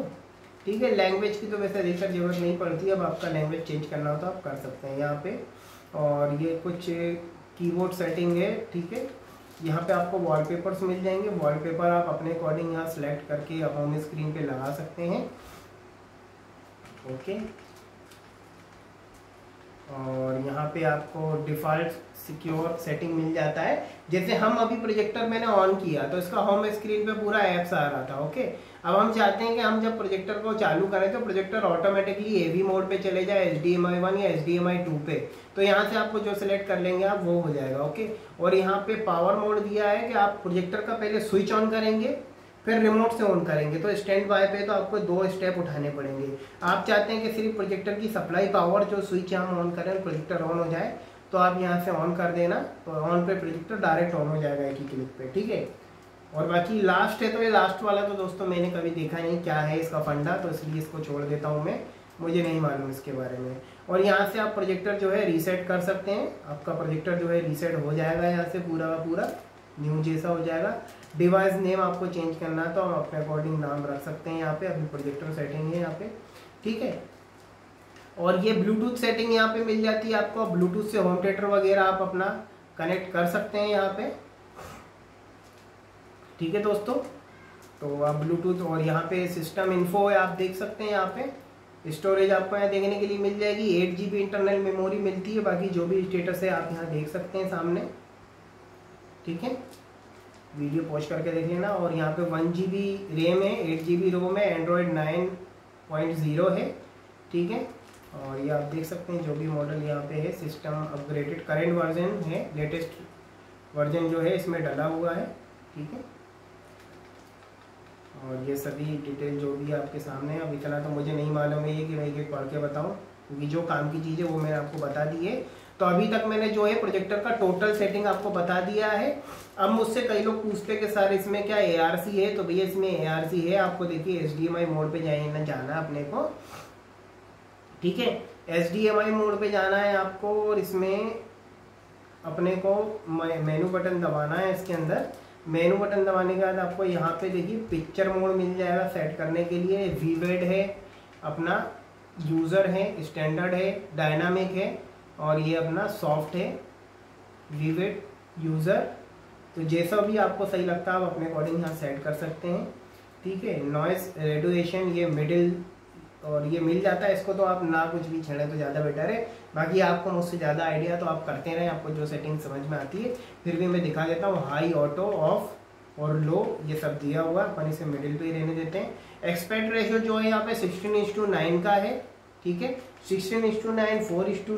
ठीक है लैंग्वेज की तो वैसे देखकर ज़रूरत नहीं पड़ती, अब आपका लैंग्वेज चेंज करना हो तो आप कर सकते हैं यहाँ पे। और ये कुछ कीबोर्ड सेटिंग है, ठीक है। यहाँ पे आपको वॉलपेपर्स मिल जाएँगे। वॉलपेपर आप अपने अकॉर्डिंग यहाँ सेलेक्ट करके होम स्क्रीन पे लगा सकते हैं। ओके और यहाँ पे आपको डिफ़ॉल्ट सिक्योर सेटिंग मिल जाता है। जैसे हम अभी प्रोजेक्टर मैंने ऑन किया तो इसका होम स्क्रीन पे पूरा एप्स आ रहा था ओके अब हम चाहते हैं कि हम जब प्रोजेक्टर को चालू करें तो प्रोजेक्टर ऑटोमेटिकली एवी मोड पे चले जाए H D M I one या H D M I two पे। तो यहाँ से आपको जो सिलेक्ट कर लेंगे आप, वो हो जाएगा ओके और यहाँ पे पावर मोड दिया है कि आप प्रोजेक्टर का पहले स्विच ऑन करेंगे, फिर रिमोट से ऑन करेंगे। तो स्टैंड बाय पे तो आपको दो स्टेप उठाने पड़ेंगे। आप चाहते हैं कि सिर्फ़ प्रोजेक्टर की सप्लाई पावर जो स्विच हम ऑन करें प्रोजेक्टर ऑन हो जाए तो आप यहाँ से ऑन कर देना तो ऑन पे प्रोजेक्टर डायरेक्ट ऑन हो जाएगा एक ही क्लिक पे, ठीक है? और बाकी लास्ट है तो ये लास्ट वाला तो दोस्तों मैंने कभी देखा नहीं क्या है इसका फंडा तो इसलिए इसको छोड़ देता हूँ मैं। मुझे नहीं मालूम इसके बारे में। और यहाँ से आप प्रोजेक्टर जो है रीसेट कर सकते हैं। आपका प्रोजेक्टर जो है रीसेट हो जाएगा यहाँ से पूरा का पूरा। न्यू जैसा हो जाएगा। डिवाइस नेम आपको चेंज करना है तो हम अपने अकॉर्डिंग नाम रख सकते हैं यहाँ पे। अभी प्रोजेक्टर सेटिंग है यहाँ पे। ठीक है? और ये ब्लूटूथ सेटिंग यहाँ पे मिल जाती है आपको। ब्लूटूथ से होम थिएटर वगैरह आप अपना कनेक्ट कर सकते हैं यहाँ पे। ठीक है दोस्तों? तो आप ब्लूटूथ और यहाँ पे सिस्टम इन्फो है, आप देख सकते हैं यहाँ पे। स्टोरेज आपको यहाँ देखने के लिए मिल जाएगी। एट जी इंटरनल मेमोरी मिलती है, बाकी जो भी स्टेटस है आप यहाँ देख सकते हैं सामने। ठीक है? वीडियो पॉज करके देख लेना। और यहाँ पे वन जी बी रैम है एट जी बी रोम है एंड्रॉयड नाइन पॉइंट ज़ीरो है। ठीक है? और ये आप देख सकते हैं जो भी मॉडल यहाँ पे है सिस्टम अपग्रेडेड करेंट वर्जन है लेटेस्ट वर्जन जो है, इसमें डला हुआ है। ठीक है? और ये सभी डिटेल जो भी आपके सामने अब इतना तो मुझे नहीं मालूम है ये कि मैं ये पढ़ के बताऊँ, क्योंकि जो काम की चीज़ है वो मैंने आपको बता दी है। तो अभी तक मैंने जो है प्रोजेक्टर का टोटल सेटिंग आपको बता दिया है। अब मुझसे कई लोग पूछते कि सर इसमें क्या एआरसी है? तो भैया, इसमें एआरसी है। आपको देखिए एच मोड पे जाए जाना अपने को। ठीक है? एच मोड पे जाना है आपको और इसमें अपने को मेनू बटन दबाना है इसके अंदर। मेनू बटन दबाने के बाद आपको यहाँ पे देखिए पिक्चर मोड मिल जाएगा सेट करने के लिए। वीवेड है, अपना यूज़र है स्टैंडर्ड है डायनामिक है और ये अपना सॉफ्ट है। वीवेड यूज़र तो जैसा भी आपको सही लगता है आप अपने अकॉर्डिंग यहाँ सेट कर सकते हैं। ठीक है नॉइस रेडुएशन ये मिडिल और ये मिल जाता है, इसको तो आप ना कुछ भी छेड़े तो ज़्यादा बेटर है। बाकी आपको मुझसे ज़्यादा आइडिया तो आप करते रहें, आपको जो सेटिंग समझ में आती है। फिर भी मैं दिखा देता हूँ हाई ऑटो ऑफ़ और लो ये सब दिया हुआ अपन इसे मिडिल पे ही रहने देते हैं। एक्सपेक्ट रेशियो जो है यहाँ पे सिक्सटीन इंस टू नाइन का है, ठीक है? Sixteen is to nine four is to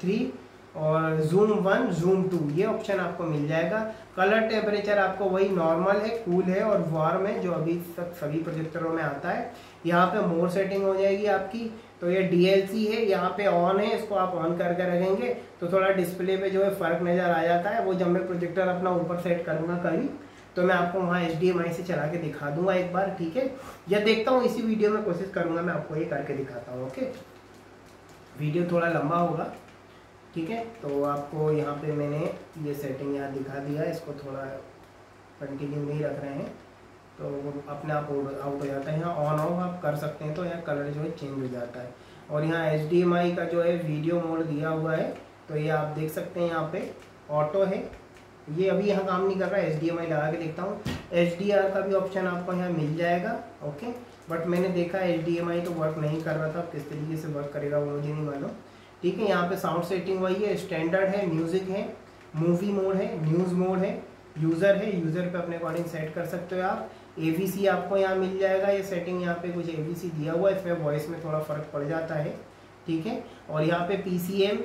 three और जूम वन जूम टू ये ऑप्शन आपको मिल जाएगा। कलर टेम्परेचर आपको वही नॉर्मल है कूल है और वार्म है, जो अभी तक सभी प्रोजेक्टरों में आता है। यहाँ पे मोर सेटिंग हो जाएगी आपकी। तो ये डीएलसी है, यहाँ पे ऑन है, इसको आप ऑन करके रखेंगे। तो थोड़ा डिस्प्ले पे जो है फ़र्क नज़र आ जाता है, वो जब मैं प्रोजेक्टर अपना ऊपर सेट करूँगा कभी तो मैं आपको वहाँ HDMI से चला के दिखा दूँगा एक बार, ठीक है? या देखता हूँ, इसी वीडियो में कोशिश करूँगा मैं आपको ये करके दिखाता हूँ, ओके? वीडियो थोड़ा लंबा होगा, ठीक है? तो आपको यहाँ पे मैंने ये सेटिंग यहाँ दिखा दिया इसको थोड़ा कंटिन्यू नहीं रख रहे हैं। तो अपने आप आउट हो जाता है। यहाँ ऑन ऑफ़ आप कर सकते हैं तो यहाँ कलर जो है चेंज हो जाता है। और यहाँ HDMI का जो है वीडियो मोड दिया हुआ है तो ये आप देख सकते हैं यहाँ पे। ऑटो है। ये अभी यहाँ काम नहीं कर रहा है। HDMI लगा के देखता हूँ। HDR का भी ऑप्शन आपको यहाँ मिल जाएगा। ओके बट मैंने देखा HDMI तो वर्क नहीं कर रहा था। किस तरीके से वर्क करेगा वो मुझे नहीं मालूम। ठीक है, यहाँ पे साउंड सेटिंग वही है। स्टैंडर्ड है। म्यूज़िक है। मूवी मोड है। न्यूज़ मोड है। यूज़र है। यूज़र पे अपने अकॉर्डिंग सेट कर सकते हो आप। ABC आपको यहाँ मिल जाएगा, ये सेटिंग यहाँ पे कुछ ABC दिया हुआ है, इसमें वॉइस में थोड़ा फ़र्क पड़ जाता है, ठीक है? और यहाँ पे पी सी एम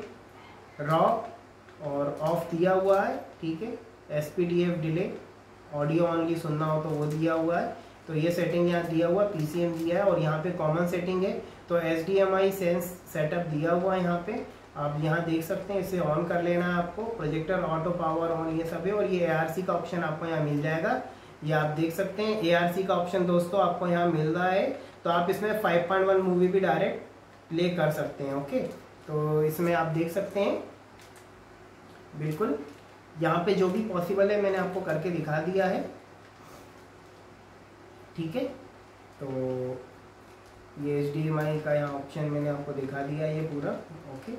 रॉ और ऑफ़ दिया हुआ है, ठीक है? S P D F delay audio only सुनना हो तो वो दिया हुआ है। तो ये सेटिंग यहाँ दिया हुआ पी सी एम दिया है, और यहाँ पे कॉमन सेटिंग है तो H D M I sense setup दिया हुआ है यहाँ पे। आप यहाँ देख सकते हैं, इसे ऑन कर लेना है आपको प्रोजेक्टर ऑटो पावर ऑन ये सब है, और ये ए आर सी का ऑप्शन आपको यहाँ मिल जाएगा। ये आप देख सकते हैं एआरसी का ऑप्शन दोस्तों आपको यहाँ मिल रहा है। तो आप इसमें 5.1 मूवी भी डायरेक्ट प्ले कर सकते हैं ओके तो इसमें आप देख सकते हैं। बिल्कुल। यहाँ पे जो भी पॉसिबल है, मैंने आपको करके दिखा दिया है। ठीक है? तो ये एच का यहाँ ऑप्शन मैंने आपको दिखा दिया ये पूरा ओके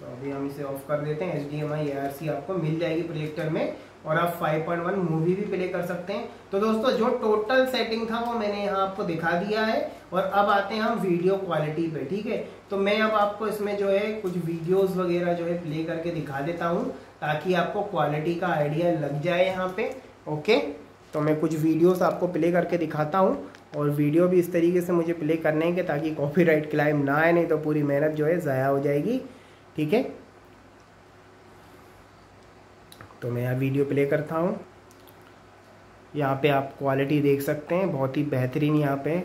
तो अभी हम इसे ऑफ़ कर देते हैं। एच डी आपको मिल जाएगी प्रोजेक्टर में। और आप 5.1 मूवी भी प्ले कर सकते हैं। तो दोस्तों, जो टोटल सेटिंग था वो मैंने यहाँ आपको दिखा दिया है और अब आते हैं हम वीडियो क्वालिटी पे, ठीक है? तो मैं अब आपको इसमें जो है कुछ वीडियोस वगैरह जो है प्ले करके दिखा देता हूँ ताकि आपको क्वालिटी का आइडिया लग जाए यहाँ पे ओके तो मैं कुछ वीडियोस आपको प्ले करके दिखाता हूँ और वीडियो भी इस तरीके से मुझे प्ले करने के ताकि कॉपीराइट क्लाइम ना आए, नहीं तो पूरी मेहनत जो है ज़ाया हो जाएगी, ठीक है? तो मैं यहाँ वीडियो प्ले करता हूँ। यहाँ पे आप क्वालिटी देख सकते हैं, बहुत ही बेहतरीन यहाँ पे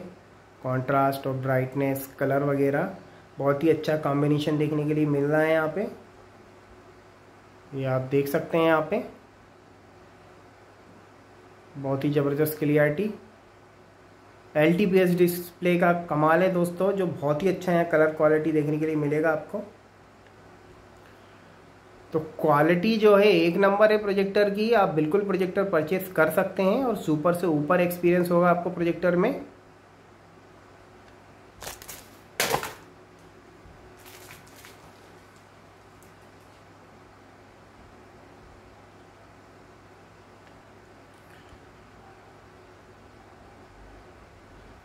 कॉन्ट्रास्ट और ब्राइटनेस कलर वगैरह, बहुत ही अच्छा कॉम्बिनेशन देखने के लिए मिल रहा है यहाँ पे। ये आप देख सकते हैं यहाँ पे। बहुत ही ज़बरदस्त क्लियरिटी। एल डिस्प्ले का कमाल है दोस्तों, जो बहुत ही अच्छा है कलर क्वालिटी देखने के लिए मिलेगा आपको। तो क्वालिटी जो है, एक नंबर है प्रोजेक्टर की, आप बिल्कुल प्रोजेक्टर परचेस कर सकते हैं और सुपर से ऊपर एक्सपीरियंस होगा आपको प्रोजेक्टर में।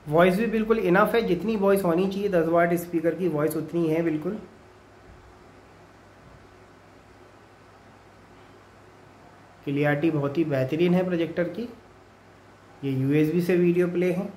वॉइस भी बिल्कुल इनफ है, जितनी वॉइस होनी चाहिए, दस वाट स्पीकर की वॉइस उतनी है बिल्कुल। क्लियरिटी बहुत ही बेहतरीन है प्रोजेक्टर की। ये यूएसबी से वीडियो प्ले है।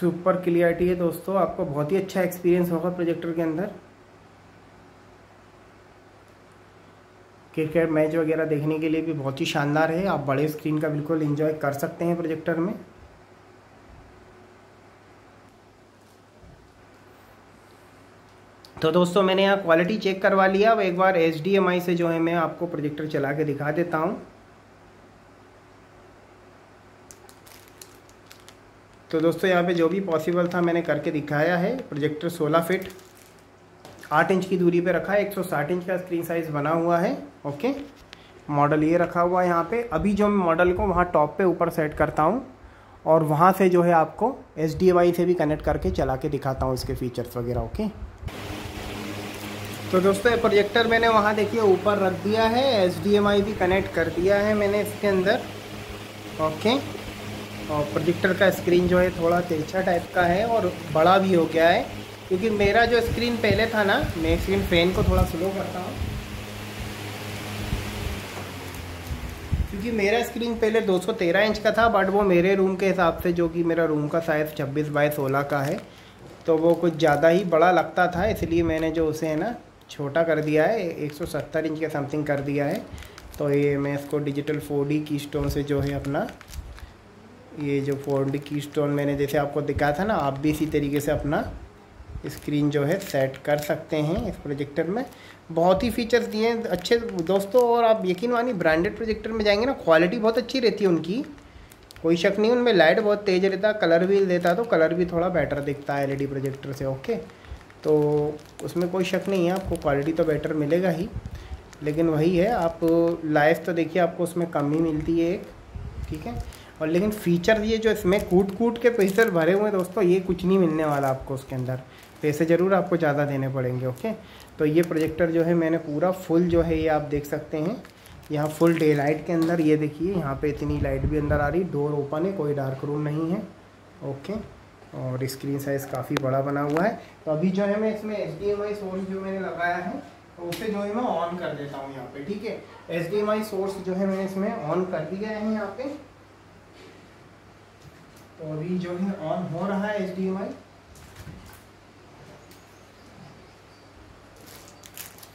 सुपर क्लियरिटी है दोस्तों, आपको बहुत ही अच्छा एक्सपीरियंस होगा प्रोजेक्टर के अंदर। क्रिकेट मैच वगैरह देखने के लिए भी बहुत ही शानदार है, आप बड़े स्क्रीन का बिल्कुल एंजॉय कर सकते हैं प्रोजेक्टर में। तो दोस्तों, मैंने यहाँ क्वालिटी चेक करवा लिया अब एक बार एच से जो है मैं आपको प्रोजेक्टर चला के दिखा देता हूँ। तो दोस्तों, यहाँ पे जो भी पॉसिबल था मैंने करके दिखाया है। प्रोजेक्टर 16 फिट 8 इंच की दूरी पे रखा है 160 इंच का स्क्रीन साइज़ बना हुआ है ओके मॉडल ये रखा हुआ है यहाँ पे। अभी जो मैं मॉडल को वहाँ टॉप पे ऊपर सेट करता हूँ और वहाँ से जो है आपको एच से भी कनेक्ट करके चला के दिखाता हूँ इसके फीचर्स वगैरह ओके तो दोस्तों, ये प्रोजेक्टर मैंने वहाँ देखिए ऊपर रख दिया है एच भी कनेक्ट कर दिया है मैंने इसके अंदर ओके और प्रोजेक्टर का स्क्रीन जो है थोड़ा तिरछा टाइप का है और बड़ा भी हो गया है, क्योंकि मेरा जो स्क्रीन पहले था ना, मैं स्क्रीन फ़ैन को थोड़ा स्लो करता हूँ। क्योंकि मेरा स्क्रीन पहले 213 इंच का था बट वो मेरे रूम के हिसाब से, जो कि मेरा रूम का साइज़ 26 बाई 16 का है तो वो कुछ ज़्यादा ही बड़ा लगता था, इसलिए मैंने जो उसे है ना, छोटा कर दिया है 170 इंच का समथिंग कर दिया है। तो ये मैं इसको डिजिटल फोर की स्टोन से जो है अपना ये जो फोर की स्टोन मैंने जैसे आपको दिखाया था ना, आप भी इसी तरीके से अपना स्क्रीन जो है सेट कर सकते हैं इस प्रोजेक्टर में। बहुत ही फीचर्स दिए हैं, अच्छे दोस्तों, और आप यकीन मानिए ब्रांडेड प्रोजेक्टर में जाएँगे ना, क्वालिटी बहुत अच्छी रहती है उनकी। कोई शक नहीं, उनमें लाइट बहुत तेज़ रहता, कलर भी देता तो कलर भी थोड़ा बेटर दिखता है एलईडी प्रोजेक्टर से, ओके? तो उसमें कोई शक नहीं है, आपको क्वालिटी तो बेटर मिलेगा ही। लेकिन वही है, आप लाइफ तो देखिए, आपको उसमें कम मिलती है एक, ठीक है? और लेकिन फीचर ये जो इसमें कूट कूट के पैसे भरे हुए हैं दोस्तों, ये कुछ नहीं मिलने वाला आपको उसके अंदर। पैसे ज़रूर आपको ज़्यादा देने पड़ेंगे ओके तो ये प्रोजेक्टर जो है, मैंने पूरा फुल जो है, ये आप देख सकते हैं। यहाँ फुल डे लाइट के अंदर, ये देखिए, यहाँ पे इतनी लाइट भी अंदर आ रही डोर ओपन है, कोई डार्क रूम नहीं है ओके और स्क्रीन साइज़ काफ़ी बड़ा बना हुआ है। तो अभी जो है, मैं इसमें H D M I source जो मैंने लगाया है तो उसे जो है, मैं ऑन कर देता हूँ यहाँ पे, ठीक है? H D M I source जो है, मैंने इसमें ऑन कर दिया है यहाँ पे। तो अभी जो है ऑन हो रहा है एच डी एम आई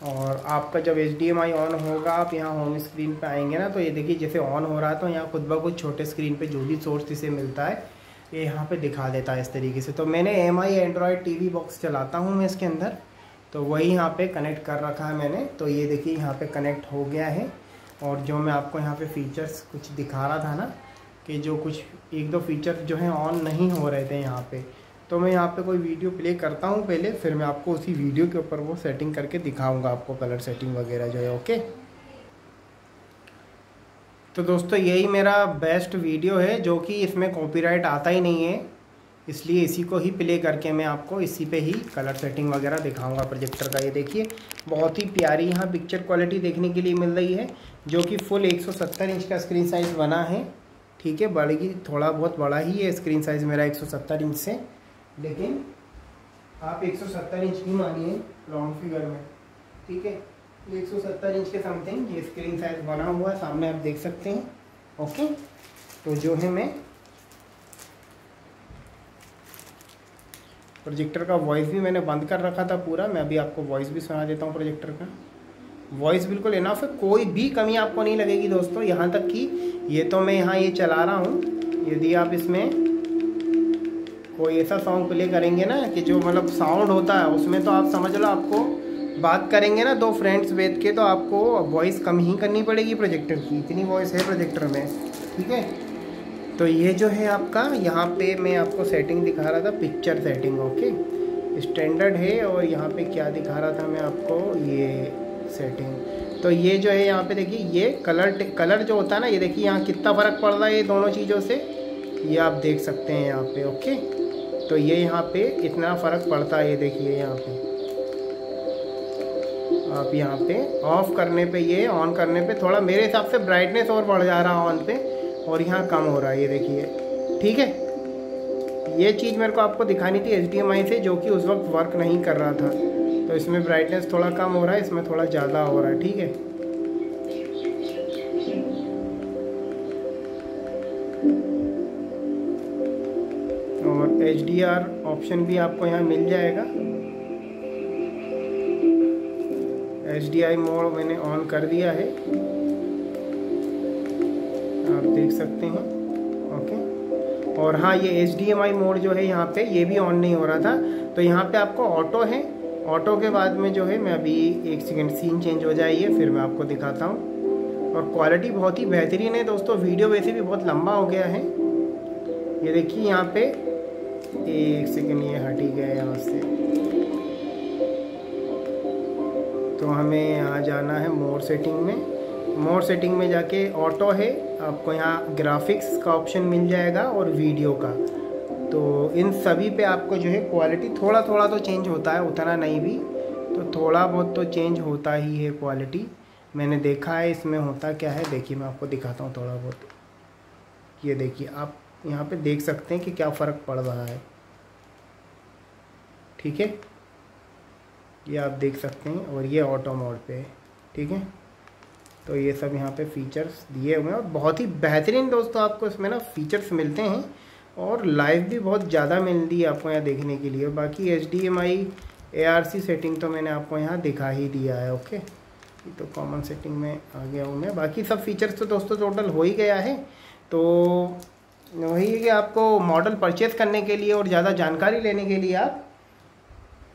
और आपका जब H D M I on होगा, आप यहाँ होम स्क्रीन पे आएँगे ना तो ये देखिए जैसे ऑन हो रहा है तो यहाँ खुद ब खुद छोटे स्क्रीन पे जो भी सोर्स इसे मिलता है, ये यहाँ पे दिखा देता है इस तरीके से। तो मैंने M I Android T V box चलाता हूँ मैं इसके अंदर तो वही यहाँ पे कनेक्ट कर रखा है मैंने। तो ये देखिए यहाँ पे कनेक्ट हो गया है, और जो मैं आपको यहाँ पे फीचर्स कुछ दिखा रहा था ना कि जो कुछ एक दो फीचर जो हैं ऑन नहीं हो रहे थे यहाँ पे। तो मैं यहाँ पे कोई वीडियो प्ले करता हूँ पहले, फिर मैं आपको उसी वीडियो के ऊपर वो सेटिंग करके दिखाऊँगा आपको कलर सेटिंग वगैरह जो है ओके तो दोस्तों, यही मेरा बेस्ट वीडियो है, जो कि इसमें कॉपीराइट आता ही नहीं है। इसलिए इसी को ही प्ले करके मैं आपको इसी पे ही कलर सेटिंग वगैरह दिखाऊँगा प्रोजेक्टर का। ये देखिए, बहुत ही प्यारी यहाँ पिक्चर क्वालिटी देखने के लिए मिल रही है, जो कि फुल 170 इंच का स्क्रीन साइज़ बना है। ठीक है बढ़ेगी थोड़ा बहुत बड़ा ही है स्क्रीन साइज़ मेरा 170 इंच से। लेकिन आप 170 इंच ही मानिए राउंड फिगर में, ठीक है? ये 170 इंच के समथिंग ये स्क्रीन साइज़ बना हुआ है, सामने आप देख सकते हैं ओके तो जो है मैं प्रोजेक्टर का वॉइस भी मैंने बंद कर रखा था पूरा, मैं अभी आपको वॉइस भी सुना देता हूँ प्रोजेक्टर का। वॉइस बिल्कुल इनफ है। कोई भी कमी आपको नहीं लगेगी दोस्तों, यहाँ तक कि ये तो मैं यहाँ ये चला रहा हूँ। यदि आप इसमें कोई ऐसा सॉन्ग प्ले करेंगे ना कि जो मतलब साउंड होता है, उसमें तो आप समझ लो आपको बात करेंगे ना दो फ्रेंड्स बैठ के तो आपको वॉइस कम ही करनी पड़ेगी प्रोजेक्टर की। इतनी वॉइस है प्रोजेक्टर में, ठीक है? तो ये जो है आपका, यहाँ पे मैं आपको सेटिंग दिखा रहा था पिक्चर सेटिंग ओके स्टैंडर्ड है और यहाँ पे क्या दिखा रहा था मैं आपको? ये सेटिंग तो ये जो है यहाँ पे देखिए, ये कलर कलर जो होता है ना, ये देखिए यहाँ कितना फ़र्क पड़ रहा है ये दोनों चीज़ों से। ये आप देख सकते हैं यहाँ पे ओके तो ये यहाँ पे इतना फ़र्क पड़ता है, ये देखिए यहाँ पे। आप यहाँ पे ऑफ़ करने पे, ये ऑन करने पे थोड़ा मेरे हिसाब से ब्राइटनेस और बढ़ जा रहा है ऑन पे, और यहाँ कम हो रहा है, ये देखिए। ठीक है? ये चीज़ मेरे को आपको दिखानी थी एच से, जो कि उस वक्त वर्क नहीं कर रहा था। तो इसमें ब्राइटनेस थोड़ा कम हो रहा है, इसमें थोड़ा ज़्यादा हो रहा है, ठीक है? और एचडीआर ऑप्शन भी आपको यहाँ मिल जाएगा। एच डी आई मोड मैंने ऑन कर दिया है। आप देख सकते हैं ओके और हाँ ये H D M I mode जो है यहाँ पे, ये भी ऑन नहीं हो रहा था। तो यहाँ पे आपको ऑटो है ऑटो के बाद में जो है, मैं अभी एक सेकेंड सीन चेंज हो जाइए, फिर मैं आपको दिखाता हूँ। और क्वालिटी बहुत ही बेहतरीन है दोस्तों वीडियो वैसे भी बहुत लंबा हो गया है। ये देखिए यहाँ पे, एक सेकेंड ये हट ही गया यहाँ से। तो हमें यहाँ जाना है मोर सेटिंग में। मोर सेटिंग में जाके ऑटो है, आपको यहाँ ग्राफिक्स का ऑप्शन मिल जाएगा और वीडियो का। तो इन सभी पे आपको जो है क्वालिटी थोड़ा थोड़ा तो चेंज होता है, उतना नहीं भी। तो थोड़ा बहुत तो चेंज होता ही है क्वालिटी मैंने देखा है, इसमें होता क्या है, देखिए मैं आपको दिखाता हूँ थोड़ा बहुत ये देखिए, आप यहाँ पे देख सकते हैं कि क्या फ़र्क पड़ रहा है। ठीक है? ये आप देख सकते हैं, और ये ऑटो मोड पे है। ठीक है? तो ये सब यहाँ पे फीचर्स दिए हुए हैं, और बहुत ही बेहतरीन दोस्तों आपको इसमें ना फीचर्स मिलते हैं। और लाइव भी बहुत ज़्यादा मिलती है आपको यहाँ देखने के लिए। बाकी H D M I A R C setting तो मैंने आपको यहाँ दिखा ही दिया है ओके तो कॉमन सेटिंग में आ गया हूँ मैं। बाकी सब फीचर्स तो दोस्तों टोटल हो ही गया है। तो वही है कि आपको मॉडल परचेज़ करने के लिए और ज़्यादा जानकारी लेने के लिए आप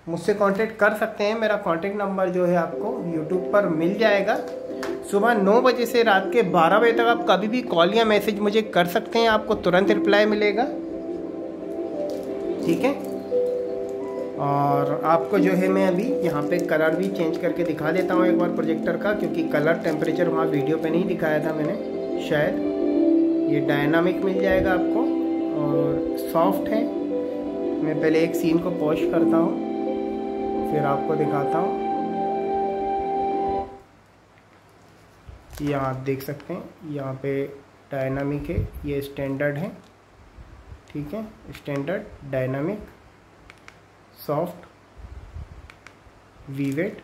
मुझसे कांटेक्ट कर सकते हैं। मेरा कांटेक्ट नंबर जो है आपको यूट्यूब पर मिल जाएगा। सुबह नौ बजे से रात के बारह बजे तक आप कभी भी कॉल या मैसेज मुझे कर सकते हैं, आपको तुरंत रिप्लाई मिलेगा। ठीक है? और आपको जो है, मैं अभी यहाँ पे कलर भी चेंज करके दिखा देता हूँ एक बार प्रोजेक्टर का, क्योंकि कलर टेम्परेचर वहाँ वीडियो पे नहीं दिखाया था मैंने, शायद। ये डायनामिक मिल जाएगा आपको, और सॉफ्ट है। मैं पहले एक सीन को पॉश करता हूँ, फिर आपको दिखाता हूँ। यहाँ आप देख सकते हैं, यहाँ पे डायनामिक है, ये स्टैंडर्ड है, ठीक है standard dynamic soft vivid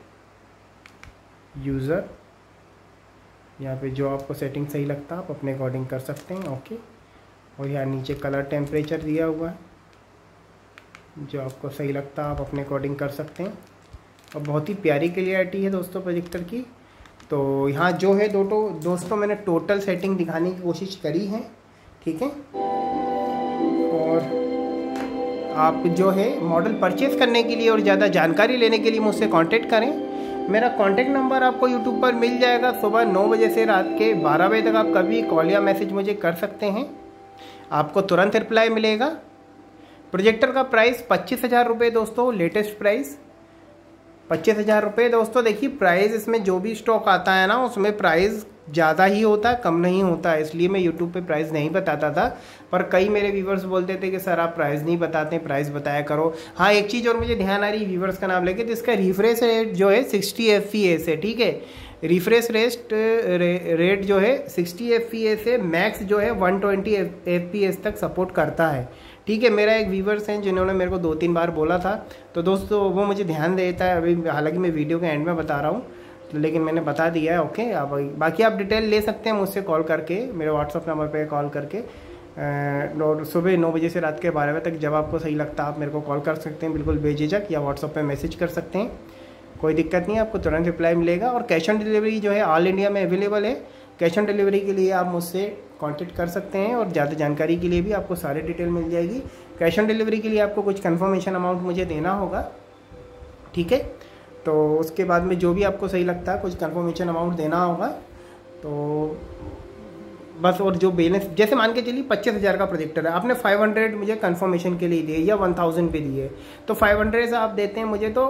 user यहाँ पे जो आपको सेटिंग सही लगता है, आप अपने अकॉर्डिंग कर सकते हैं ओके और यहाँ नीचे कलर टेम्परेचर दिया हुआ है, जो आपको सही लगता है, आप अपने अकॉर्डिंग कर सकते हैं। और बहुत ही प्यारी क्लियरिटी है दोस्तों प्रोजेक्टर की। तो यहाँ जो है दो तो दोस्तों, मैंने टोटल सेटिंग दिखाने की कोशिश करी है, ठीक है? और आप जो है मॉडल परचेज़ करने के लिए और ज़्यादा जानकारी लेने के लिए मुझसे कांटेक्ट करें। मेरा कांटेक्ट नंबर आपको यूट्यूब पर मिल जाएगा। सुबह नौ बजे से रात के बारह बजे तक आप कभी कॉल या मैसेज मुझे कर सकते हैं। आपको तुरंत रिप्लाई मिलेगा। प्रोजेक्टर का प्राइस पच्चीस हज़ार रुपये दोस्तों लेटेस्ट प्राइस पच्चीस हज़ार रुपये दोस्तों, देखिए प्राइस इसमें जो भी स्टॉक आता है ना, उसमें प्राइस ज़्यादा ही होता है, कम नहीं होता है। इसलिए मैं यूट्यूब पे प्राइस नहीं बताता था। पर कई मेरे व्यूवर्स बोलते थे कि, सर, आप प्राइस नहीं बताते प्राइस बताया करो। हाँ एक चीज़ और मुझे ध्यान आ रही व्यूवर्स का नाम लेके तो इसका रिफ्रेश रेट जो है सिक्सटी एफ़ है, ठीक है? रिफ्रेश रेस्ट रेट जो है सिक्सटी एफ़ है मैक्स जो है वन ट्वेंटी एफ़ तक सपोर्ट करता है। ठीक है, मेरा एक व्यूवर्स हैं जिन्होंने मेरे को दो तीन बार बोला था। तो दोस्तों, वो मुझे ध्यान देता है। अभी हालाँकि मैं वीडियो के एंड में बता रहा हूँ तो लेकिन मैंने बता दिया है ओके आप बाकी आप डिटेल ले सकते हैं मुझसे कॉल करके, मेरे व्हाट्सअप नंबर पर कॉल करके। और सुबह नौ बजे से रात के बारह बजे तक जब आपको सही लगता आप मेरे को कॉल कर सकते हैं, बिल्कुल बेझिझक, या व्हाट्सअप पर मैसेज कर सकते हैं। कोई दिक्कत नहीं है, आपको तुरंत रिप्लाई मिलेगा। और कैश ऑन डिलीवरी जो है ऑल इंडिया में अवेलेबल है। कैश ऑन डिलीवरी के लिए आप मुझसे कांटेक्ट कर सकते हैं और ज़्यादा जानकारी के लिए भी आपको सारे डिटेल मिल जाएगी। कैश ऑन डिलीवरी के लिए आपको कुछ कन्फर्मेशन अमाउंट मुझे देना होगा। ठीक है? तो उसके बाद में जो भी आपको सही लगता है, कुछ कन्फर्मेशन अमाउंट देना होगा। तो बस और जो बैलेंस जैसे मान के चलिए पच्चीस हज़ार का प्रोजेक्टर है, आपने फाइव हंड्रेड मुझे कंफर्मेशन के लिए दिए या वन थाउज़ेंड पे दिए तो फाइव हंड्रेड से आप देते हैं मुझे तो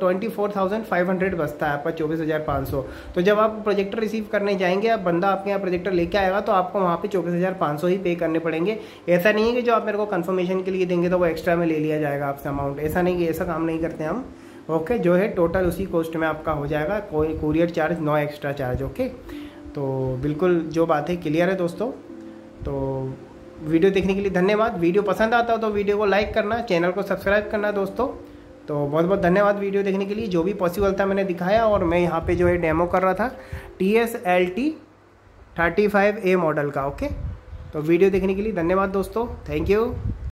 twenty four thousand five hundred बचता है, आपका चौबीस हज़ार पाँच सौ। तो जब आप प्रोजेक्टर रिसीव करने जाएँगे आप बंदा आपके यहाँ प्रोजेक्टर लेके आएगा तो आपको वहाँ पे चौबीस हज़ार पाँच सौ ही पे करने पड़ेंगे। ऐसा नहीं है कि जो आप मेरे को कन्फर्मेशन के लिए देंगे तो वो एक्स्ट्रा में ले लिया जाएगा आपसे अमाउंट ऐसा नहीं कि ऐसा काम नहीं करते हम। ओके जो है टोटल उसी कॉस्ट में आपका हो जाएगा, कोई courier charge no extra charge okay तो बिल्कुल जो बात है क्लियर है दोस्तों तो वीडियो देखने के लिए धन्यवाद। वीडियो पसंद आता हो तो वीडियो को लाइक करना, चैनल को सब्सक्राइब करना दोस्तों। तो बहुत बहुत धन्यवाद वीडियो देखने के लिए। जो भी पॉसिबल था मैंने दिखाया और मैं यहाँ पे जो है डेमो कर रहा था T S L T thirty five A model का ओके तो वीडियो देखने के लिए धन्यवाद दोस्तों। Thank you